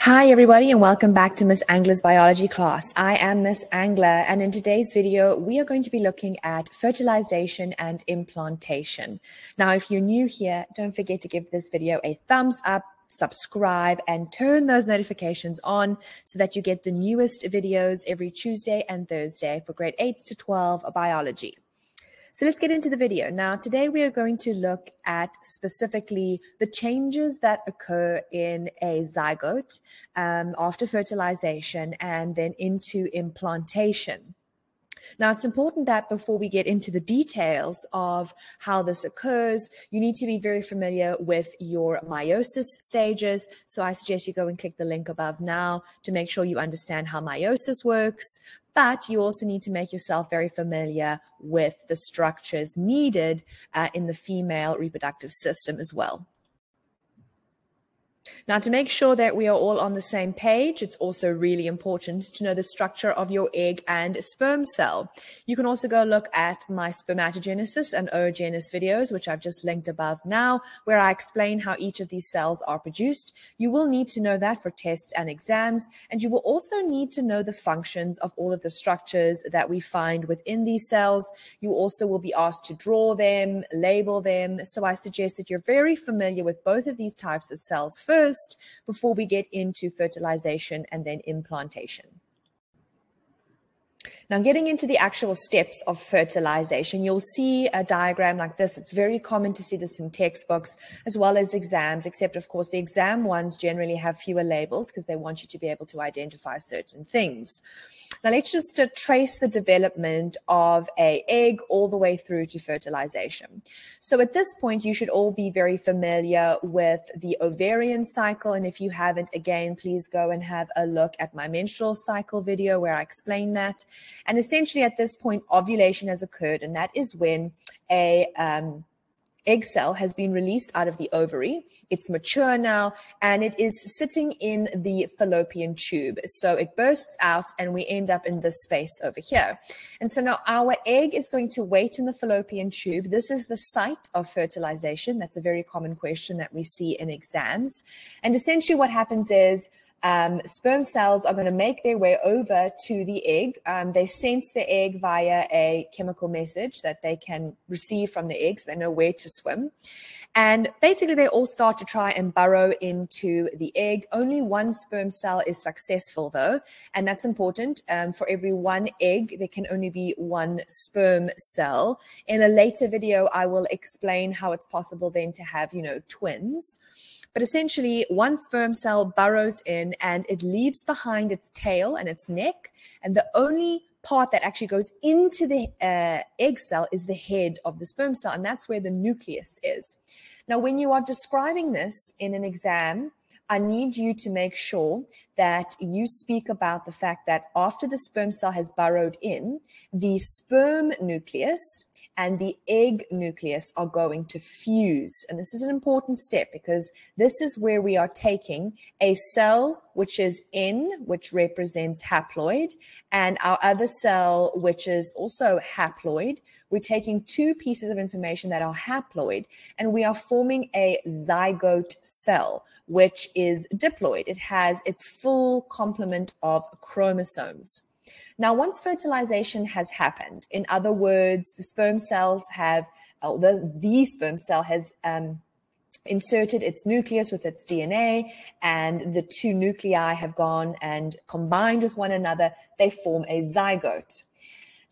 Hi, everybody, and welcome back to Miss Angler's biology class. I am Miss Angler, and in today's video, we are going to be looking at fertilization and implantation. Now, if you're new here, don't forget to give this video a thumbs up, subscribe, and turn those notifications on so that you get the newest videos every Tuesday and Thursday for grade 8 to 12 biology. So let's get into the video. Now, today we are going to look at specifically the changes that occur in a zygote um, after fertilization and then into implantation. Now, it's important that before we get into the details of how this occurs, you need to be very familiar with your meiosis stages. So I suggest you go and click the link above now to make sure you understand how meiosis works. But you also need to make yourself very familiar with the structures needed uh, in the female reproductive system as well. Now, to make sure that we are all on the same page, it's also really important to know the structure of your egg and sperm cell. You can also go look at my spermatogenesis and oogenesis videos, which I've just linked above now, where I explain how each of these cells are produced. You will need to know that for tests and exams, and you will also need to know the functions of all of the structures that we find within these cells. You also will be asked to draw them, label them. So I suggest that you're very familiar with both of these types of cells first first before we get into fertilization and then implantation. Now, getting into the actual steps of fertilization, you'll see a diagram like this. It's very common to see this in textbooks as well as exams, except, of course, the exam ones generally have fewer labels because they want you to be able to identify certain things. Now let's just uh, trace the development of a egg all the way through to fertilization. So at this point, you should all be very familiar with the ovarian cycle. And if you haven't, again, please go and have a look at my menstrual cycle video where I explain that. And essentially at this point, ovulation has occurred. And that is when a, um, egg cell has been released out of the ovary. It's mature now and it is sitting in the fallopian tube. So it bursts out and we end up in this space over here. And so now our egg is going to wait in the fallopian tube. This is the site of fertilization. That's a very common question that we see in exams. And essentially what happens is um, sperm cells are going to make their way over to the egg. Um, they sense the egg via a chemical message that they can receive from the egg, so they know where to swim. And basically, they all start to try and burrow into the egg. Only one sperm cell is successful, though, and that's important. Um, for every one egg, there can only be one sperm cell. In a later video, I will explain how it's possible then to have, you know, twins. But essentially, one sperm cell burrows in and it leaves behind its tail and its neck. And the only part that actually goes into the uh, egg cell is the head of the sperm cell. And that's where the nucleus is. Now, when you are describing this in an exam, I need you to make sure that you speak about the fact that after the sperm cell has burrowed in, the sperm nucleus and the egg nucleus are going to fuse. And this is an important step because this is where we are taking a cell, which is N, which represents haploid, and our other cell, which is also haploid. We're taking two pieces of information that are haploid, and we are forming a zygote cell, which is diploid. It has its full complement of chromosomes. Now, once fertilization has happened, in other words, the sperm cells have, oh, the, the sperm cell has um, inserted its nucleus with its DNA, and the two nuclei have gone and combined with one another, they form a zygote.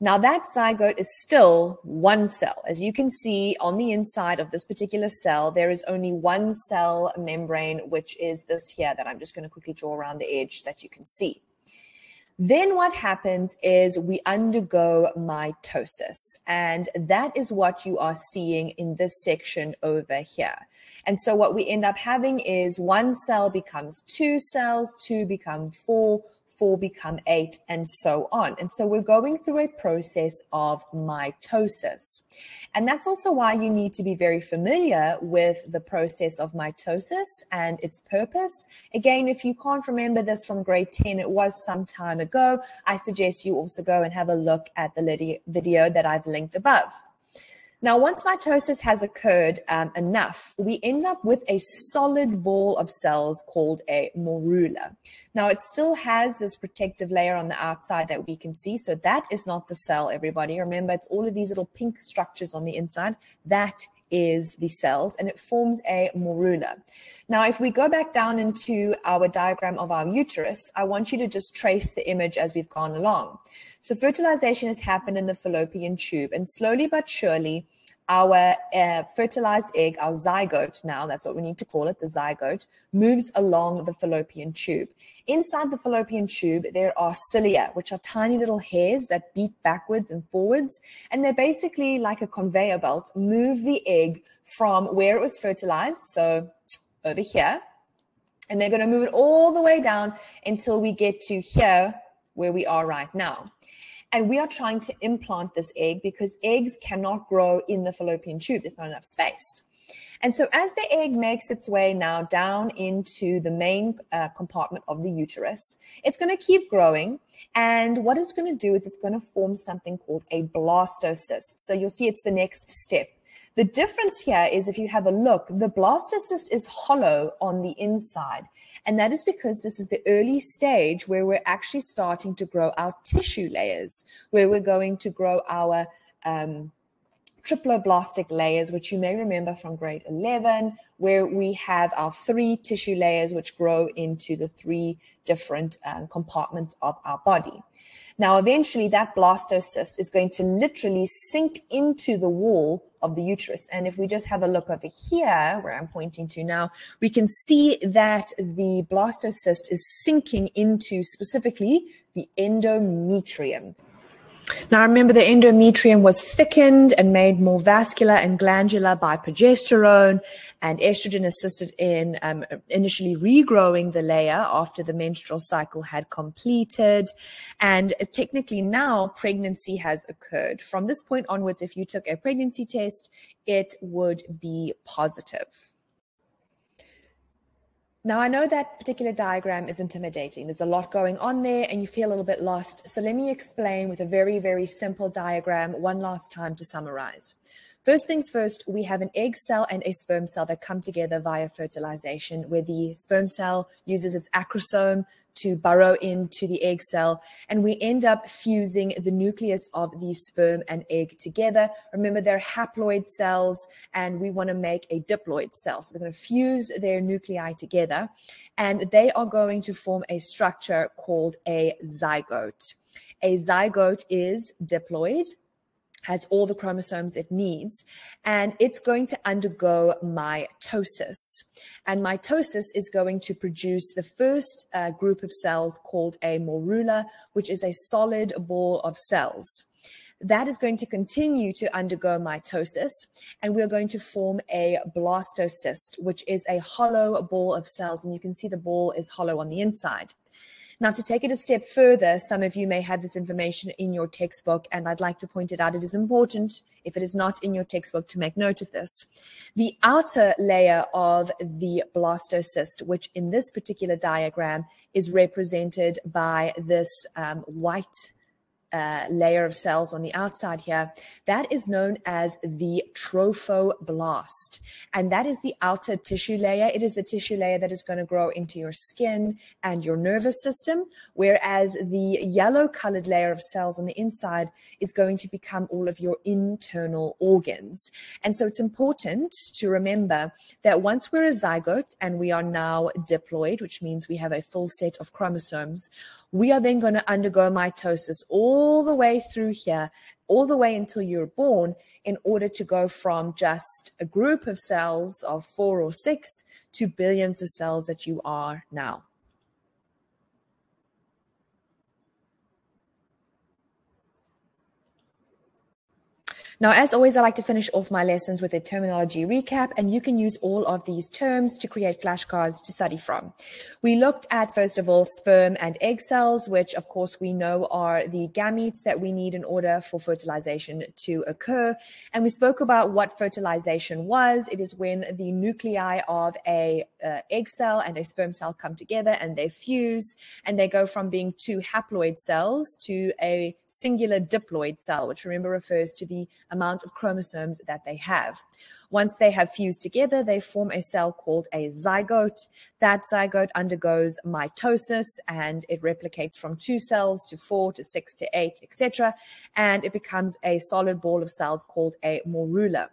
Now, that zygote is still one cell. As you can see on the inside of this particular cell, there is only one cell membrane, which is this here that I'm just going to quickly draw around the edge that you can see. Then what happens is we undergo mitosis. And that is what you are seeing in this section over here. And so what we end up having is one cell becomes two cells, two become four, four become eight, and so on. And so we're going through a process of mitosis. And that's also why you need to be very familiar with the process of mitosis and its purpose. Again, if you can't remember this from grade 10, it was some time ago, I suggest you also go and have a look at the video that I've linked above. Now, once mitosis has occurred um, enough, we end up with a solid ball of cells called a morula. Now, it still has this protective layer on the outside that we can see. So that is not the cell, everybody. Remember, it's all of these little pink structures on the inside. That is the cells and it forms a morula. Now, if we go back down into our diagram of our uterus, I want you to just trace the image as we've gone along. So fertilization has happened in the fallopian tube and slowly but surely, our uh, fertilized egg, our zygote now, that's what we need to call it, the zygote, moves along the fallopian tube. Inside the fallopian tube, there are cilia, which are tiny little hairs that beat backwards and forwards. And they're basically like a conveyor belt, move the egg from where it was fertilized, so over here, and they're going to move it all the way down until we get to here where we are right now. And we are trying to implant this egg because eggs cannot grow in the fallopian tube. There's not enough space. And so as the egg makes its way now down into the main uh, compartment of the uterus, it's going to keep growing. And what it's going to do is it's going to form something called a blastocyst. So you'll see it's the next step. The difference here is if you have a look, the blastocyst is hollow on the inside. And that is because this is the early stage where we're actually starting to grow our tissue layers, where we're going to grow our um, triploblastic layers, which you may remember from grade 11, where we have our three tissue layers, which grow into the three different um, compartments of our body. Now, eventually, that blastocyst is going to literally sink into the wall of the uterus. And if we just have a look over here, where I'm pointing to now, we can see that the blastocyst is sinking into specifically the endometrium. Now, remember the endometrium was thickened and made more vascular and glandular by progesterone, and estrogen assisted in um, initially regrowing the layer after the menstrual cycle had completed. And technically, now pregnancy has occurred. From this point onwards, if you took a pregnancy test, it would be positive. Now, I know that particular diagram is intimidating. There's a lot going on there and you feel a little bit lost. So let me explain with a very, very simple diagram one last time to summarize. First things first, we have an egg cell and a sperm cell that come together via fertilization, where the sperm cell uses its acrosome to burrow into the egg cell, and we end up fusing the nucleus of the sperm and egg together. Remember, they're haploid cells, and we want to make a diploid cell. So they're going to fuse their nuclei together, and they are going to form a structure called a zygote. A zygote is diploid, has all the chromosomes it needs, and it's going to undergo mitosis. And mitosis is going to produce the first uh, group of cells called a morula, which is a solid ball of cells. That is going to continue to undergo mitosis, and we're going to form a blastocyst, which is a hollow ball of cells. And you can see the ball is hollow on the inside. Now, to take it a step further, some of you may have this information in your textbook, and I'd like to point it out. It is important, if it is not in your textbook, to make note of this. The outer layer of the blastocyst, which in this particular diagram is represented by this um, white uh, layer of cells on the outside here, that is known as the trophoblast. And that is the outer tissue layer. It is the tissue layer that is going to grow into your skin and your nervous system, whereas the yellow colored layer of cells on the inside is going to become all of your internal organs. And so it's important to remember that once we're a zygote and we are now diploid, which means we have a full set of chromosomes, we are then going to undergo mitosis all the way through here, all the way until you're born, in order to go from just a group of cells of four or six to billions of cells that you are now. Now, as always, I like to finish off my lessons with a terminology recap, and you can use all of these terms to create flashcards to study from. We looked at, first of all, sperm and egg cells, which, of course, we know are the gametes that we need in order for fertilization to occur. And we spoke about what fertilization was. It is when the nuclei of a uh, egg cell and a sperm cell come together and they fuse, and they go from being two haploid cells to a singular diploid cell, which remember refers to the amount of chromosomes that they have. Once they have fused together, they form a cell called a zygote. That zygote undergoes mitosis and it replicates from two cells to four to six to eight, etc. And it becomes a solid ball of cells called a morula.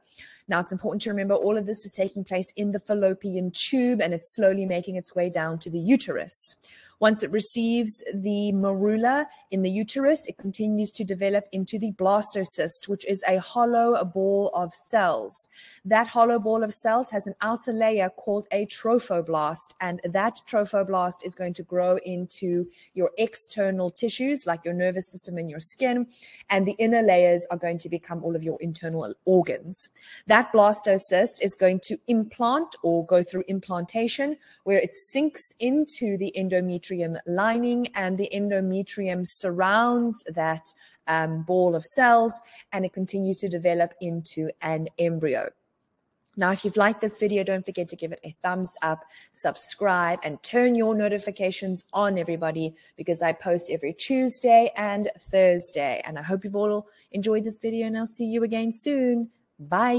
Now, it's important to remember all of this is taking place in the fallopian tube and it's slowly making its way down to the uterus. Once it receives the morula in the uterus, it continues to develop into the blastocyst, which is a hollow ball of cells. That hollow ball of cells has an outer layer called a trophoblast, and that trophoblast is going to grow into your external tissues like your nervous system and your skin, and the inner layers are going to become all of your internal organs. That blastocyst is going to implant or go through implantation where it sinks into the endometrium endometrium lining, and the endometrium surrounds that um, ball of cells and it continues to develop into an embryo. Now, if you've liked this video, don't forget to give it a thumbs up, subscribe, and turn your notifications on, everybody, because I post every Tuesday and Thursday. And I hope you've all enjoyed this video, and I'll see you again soon. Bye.